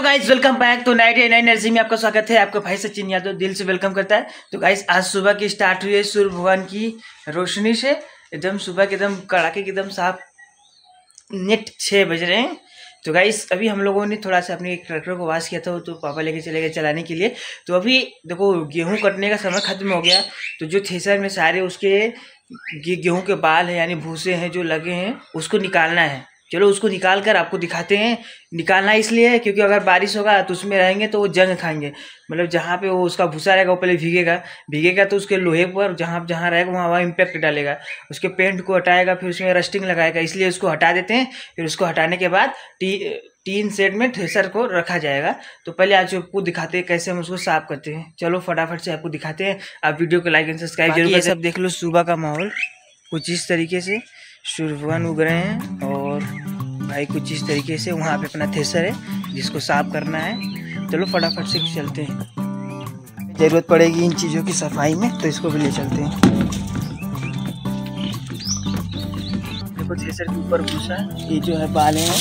Hello guys welcome back to night nine nursing में आपका स्वागत है। आपका भाई सचिन यादव दिल से वेलकम करता है। तो गाइस आज सुबह की स्टार्ट हुई है सूर्य भगवान की रोशनी से। एकदम सुबह के एकदम कड़ाके के एकदम साफ़ नेट छः बज रहे हैं। तो गाइस अभी हम लोगों ने थोड़ा सा अपने ट्रैक्टर को वाश किया था तो पापा लेके चले गए चलाने के लिए। तो अभी देखो, गेहूँ कटने का समय खत्म हो गया। तो जो थ्रेसर में सारे उसके गेहूँ के बाल हैं, यानी भूसे हैं, जो लगे हैं, उसको निकालना है। चलो उसको निकाल कर आपको दिखाते हैं। निकालना इसलिए है क्योंकि अगर बारिश होगा तो उसमें रहेंगे तो वो जंग खाएँगे। मतलब जहाँ पे वो उसका भूसा रहेगा वो पहले भीगेगा। भीगेगा तो उसके लोहे पर जहाँ जहाँ रहेगा वहाँ वहाँ इम्पैक्ट डालेगा। उसके पेंट को हटाएगा फिर उसमें रस्टिंग लगाएगा। इसलिए उसको हटा देते हैं। फिर उसको हटाने के बाद टी तीन सेट में थ्रेसर को रखा जाएगा। तो पहले आज आपको दिखाते हैं कैसे हम उसको साफ़ करते हैं। चलो फटाफट से आपको दिखाते हैं। आप वीडियो को लाइक एंड सब्सक्राइब ज़रूर सब देख लो सुबह का माहौल। कुछ इस तरीके से। सूर्य भगवान उग रहे हैं और भाई कुछ इस तरीके से वहाँ पे अपना थ्रेसर है, जिसको साफ़ करना है। चलो फटाफट से चलते हैं। ज़रूरत पड़ेगी इन चीज़ों की सफ़ाई में तो इसको भी ले चलते हैं। देखो थ्रेसर के ऊपर भूसा ये जो है बाल हैं,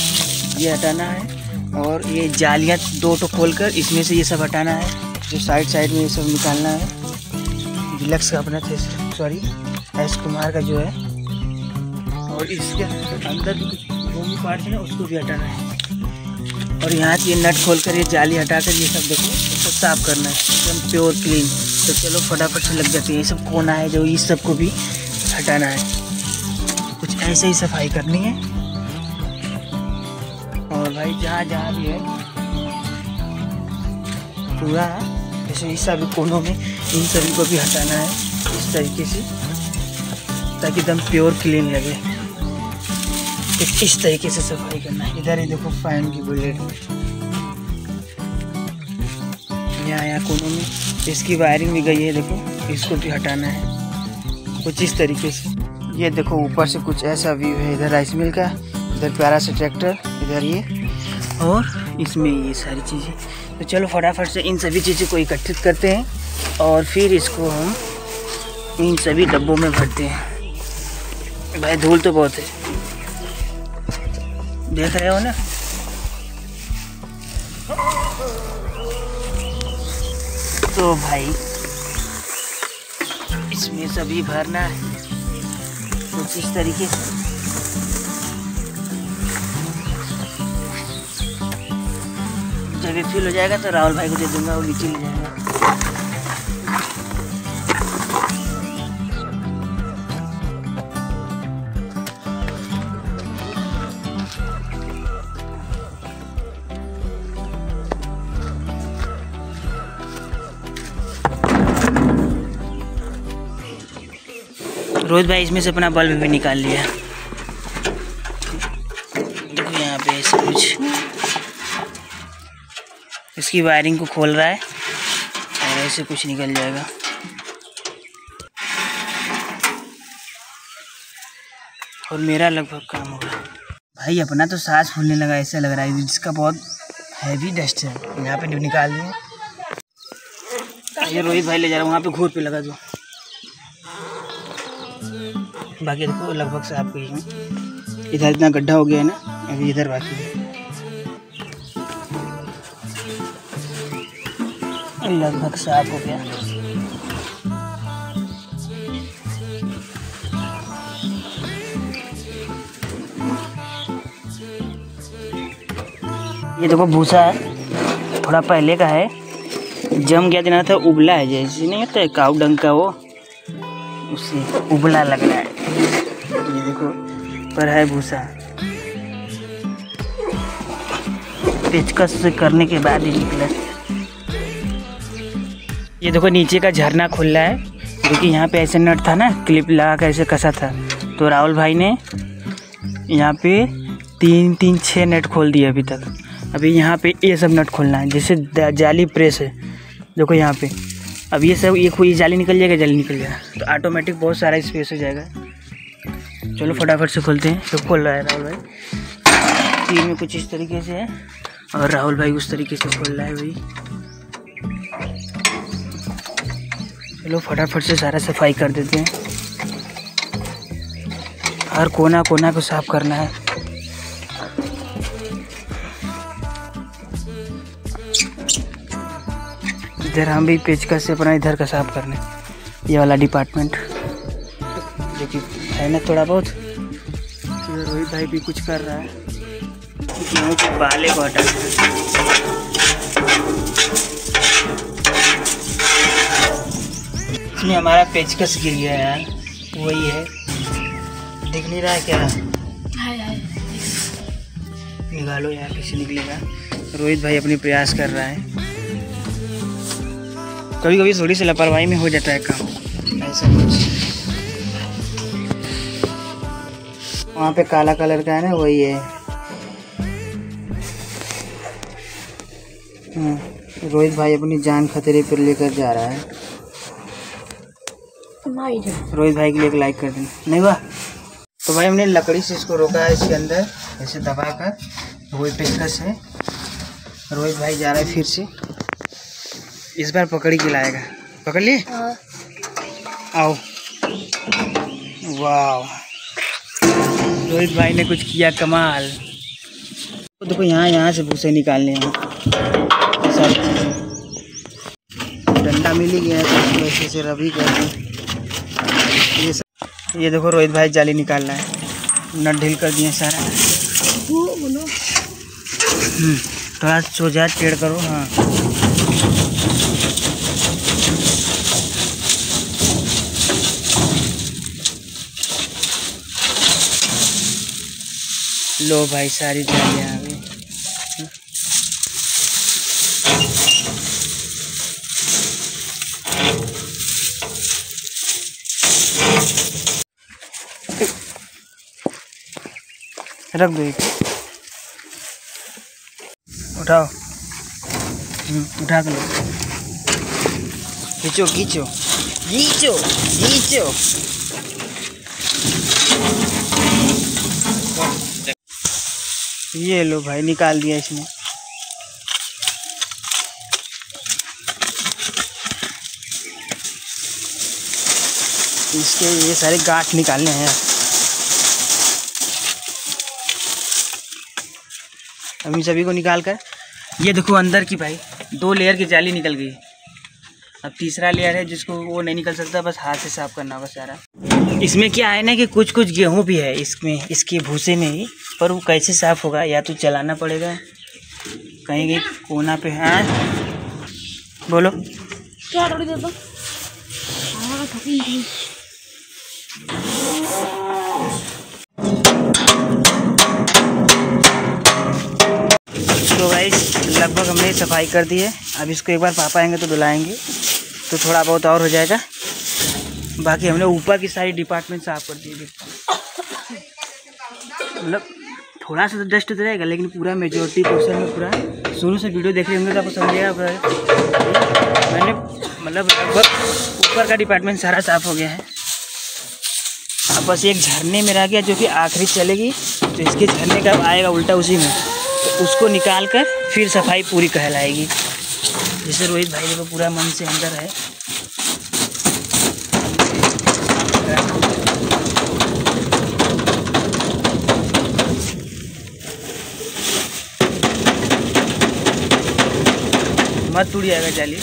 ये हटाना है और ये जालियाँ दो तो खोल कर इसमें से ये सब हटाना है, जो साइड साइड में ये सब निकालना है। डिलक्स का अपना थ्रेसर सॉरी एस कुमार का जो है और इसके अंदर भी कुछ भूमि पार्ट है ना, उसको भी हटाना है। और यहाँ से ये नट खोल कर ये जाली हटा कर ये सब देखो सब साफ़ करना है। एकदम प्योर क्लीन तो चलो, फटाफट से लग जाती है। ये सब कोना है जो, इस सबको भी हटाना है। कुछ ऐसे ही सफ़ाई करनी है। और भाई, जहाँ जहाँ भी है, पूरा जैसे इस सभी कोनों में, इन सभी को भी हटाना है, इस तरीके से, ताकि एकदम प्योर क्लीन लगे। इस तरीके से सफ़ाई करना है। इधर ही देखो फ़ैन की बुलेट। यहाँ यहाँ कोनों में। इसकी वायरिंग भी गई है, देखो। इसको भी हटाना है। कुछ इस तरीके से। ये देखो, ऊपर से कुछ ऐसा व्यू है इधर राइस मिल का। इधर प्यारा से ट्रैक्टर इधर ये। और इसमें ये सारी चीज़ें। तो चलो फटाफट से इन सभी चीज़ों को इकट्ठित करते हैं और फिर इसको हम इन सभी डब्बों में भरते हैं। भाई धूल तो बहुत है। देख रहे हो ना? तो भाई, इसमें सभी भरना है। कुछ इस तरीके से? जब ये फिल हो जाएगा तो राहुल भाई को दे दूँगा, वो नीचे ले जाएगा। रोहित भाई इसमें से अपना बल्ब भी निकाल लिया। देखो यहाँ पे ऐसा कुछ। इसकी वायरिंग को खोल रहा है और ऐसे कुछ निकल जाएगा। और मेरा लगभग काम होगा। भाई, अपना तो सांस फूलने लगा, ऐसा लग रहा है जिसका बहुत हैवी डस्ट है। यहाँ पे निकाल दिए ये रोहित भाई ले जा रहा हूँ, वहाँ पे घूर पे लगा दो। बाकी देखो, लगभग साफ़ हुई है इधर इतना गड्ढा हो गया है ना, अभी इधर बाकी है। लगभग साफ़ हो गया। ये देखो भूसा है, थोड़ा पहले का है, जम गया देना था, उबला है जैसे, नहीं होता है काउ डंग का वो। उससे उबला लग रहा है। ये देखो, पर है भूसा। पेचकस से करने के बाद ही निकला। ये देखो, नीचे का झरना खुल रहा है। क्योंकि यहाँ पे ऐसे नट था ना, क्लिप लगा कर ऐसे कसा था। तो राहुल भाई ने यहाँ पे तीन तीन छः नट खोल दिए अभी तक। अभी यहाँ पे ये सब नट खोलना है, जैसे जाली प्रेस है। देखो, यहाँ पे। अब ये सब, ये कोई जाली निकल जाएगा, जाली निकल जाएगा। तो ऑटोमेटिक बहुत सारा स्पेस हो जाएगा। चलो फटाफट से खोलते हैं। सब खोल रहा है राहुल भाई। तीन में कुछ इस तरीके से है। और राहुल भाई उस तरीके से खोल रहा है भाई। चलो फटाफट से सारा सफ़ाई कर देते हैं। हर कोना कोना को साफ़ करना है। इधर हम भी पेचकस से अपना इधर का साफ़ करने। ये वाला डिपार्टमेंट जो कि है ना थोड़ा बहुत। इधर रोहित भाई भी कुछ कर रहा है। गेहूँ के बाले को हटा इसमें हमारा पेचकस गिर गया है यार। वही है। दिख नहीं रहा है क्या? निकालो यार कैसे निकलेगा। रोहित भाई अपनी प्रयास कर रहा है। कभी कभी थोड़ी सी लापरवाही में हो जाता है काम ऐसा कुछ। वहाँ पे काला कलर का है ना वही है। हम्म, रोहित भाई अपनी जान खतरे पर लेकर जा रहा है। रोहित भाई के लिए एक लाइक कर देना। नहीं हुआ? तो भाई हमने लकड़ी से इसको रोका है इसके अंदर ऐसे दबा कर वही पेचकस है। रोहित भाई जा रहा है फिर से। इस बार पकड़ी के लाएगा। पकड़ लिए आओ। वाह रोहित भाई ने कुछ किया कमाल। तो देखो यहाँ यहाँ से भूसे निकालने हैं। सारी चीज़ें डंडा मिल ही गया है तो ऐसे से रबी कर दें ये सब ये देखो रोहित भाई जाली निकाल रहा है। नट ढील कर दिए सारा। हम्म, थोड़ा सोजा टेढ़ करो। हाँ। लो भाई सारी जालियाँ आ गई। रख दो उठाओ। हम्म, उठा के लो। खींचो खींचो। खींचो खींचो। ये लो भाई, निकाल दिया इसने। इसके ये सारे गांठ निकालने हैं। अब इन सभी को निकाल कर, ये देखो अंदर की भाई, दो लेयर की जाली निकल गई। अब तीसरा लेयर है जिसको वो नहीं निकल सकता, बस हाथ से साफ़ करना होगा सारा। इसमें क्या है ना कि कुछ कुछ गेहूँ भी है इसमें, इसके भूसे में ही। पर वो कैसे साफ़ होगा? या तो चलाना पड़ेगा? कहीं कहीं कोना पे है? बोलो। क्या थोड़ी दे तो भाई लगभग हमने सफ़ाई कर दी है। अब इसको एक बार पापा आएँगे तो धुलाएँगे। तो थोड़ा बहुत और हो जाएगा। बाकी हमने ऊपर की सारी डिपार्टमेंट साफ़ कर दी है। मतलब थोड़ा सा तो डस्ट तो रहेगा, लेकिन पूरा मेजोरिटी पोर्शन में पूरा शुरू से वीडियो देख रहे होंगे तो आपको समझेगा मैंने मतलब लगभग ऊपर का डिपार्टमेंट सारा साफ़ हो गया है। अब बस एक झरने में रह गया जो कि आखिरी चलेगी तो इसके झरने का आएगा उल्टा उसी में। तो उसको निकाल कर फिर सफ़ाई पूरी कहलाएगी। जैसे रोहित भाई देखो, पूरा मन से अंदर है। मत टूट जाएगा जाली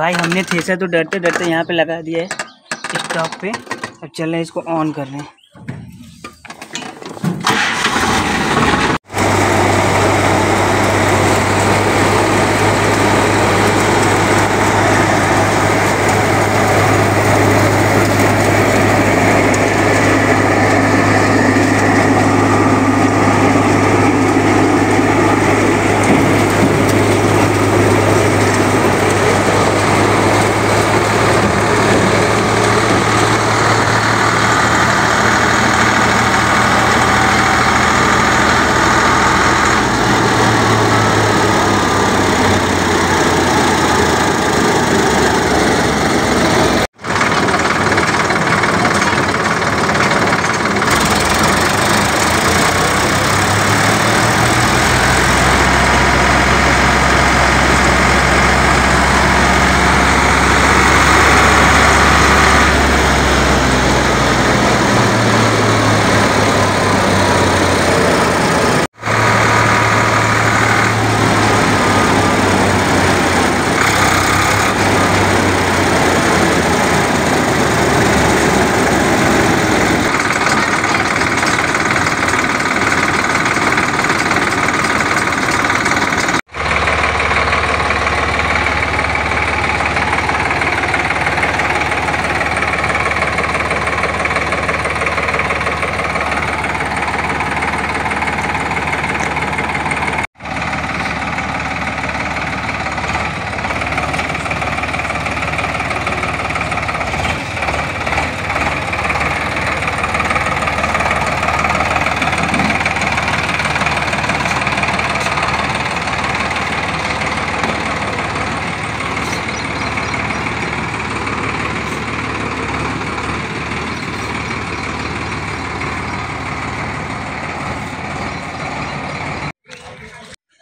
भाई, हमने थेसर तो डरते डरते यहाँ पे लगा दिया है स्टॉप पे। अब चल रहे हैं, इसको ऑन कर रहे हैं।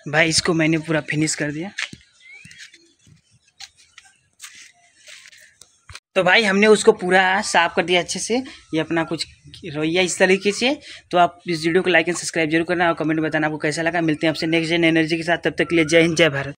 भाई, इसको मैंने पूरा फिनिश कर दिया। तो भाई, हमने उसको पूरा साफ़ कर दिया अच्छे से। ये अपना कुछ रोइया इस तरीके से। तो आप इस वीडियो को लाइक एंड सब्सक्राइब ज़रूर करना और कमेंट बताना आपको कैसा लगा। मिलते हैं आपसे नेक्स्ट जन एनर्जी के साथ। तब तक के लिए जय हिंद, जय भारत।